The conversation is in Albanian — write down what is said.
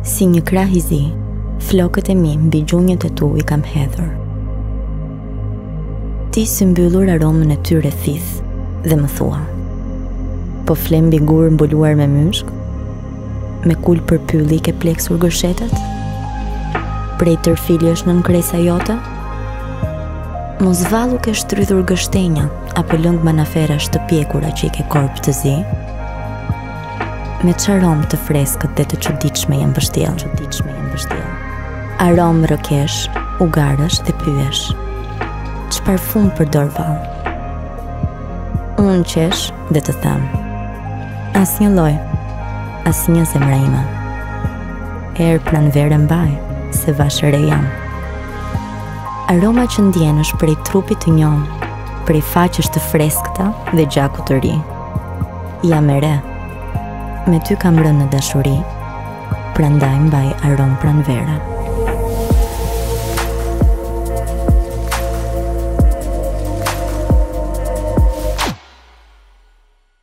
Si një krah i zi, flokët e mi mbi gjunjët e tu i kam hedhur. Ti symbyllur aromën e tyre thith dhe më thua. Po flem mbi gurë mbuluar me myshk, me kulpër pylli ke pleksur gërshetet? Prej tërfili është nënkresa jote? Mos vallë ke shtrydhur gështenja, Apo lëng manaferash të pjekura që i ke korp të zi? Me ç'aromë të freskët dhe të çuditshme janë mbështjellë, çuditshme janë mbështjellë. Aromë rrëkesh, ugarësh dhe pyjesh. Ç'parfum përdor vallë? Unë qesh dhe të them. Asnjë lloj, asnjë zemra ime. Erë pranvere mbaj, se vashë e re jam. Aroma që ndien është prej trupit të njomë, prej faqesh të freskëta dhe gjakut të ri. Jam e re, me ty kam rënë në dashuri, prandaj mbaj aromë pranvere.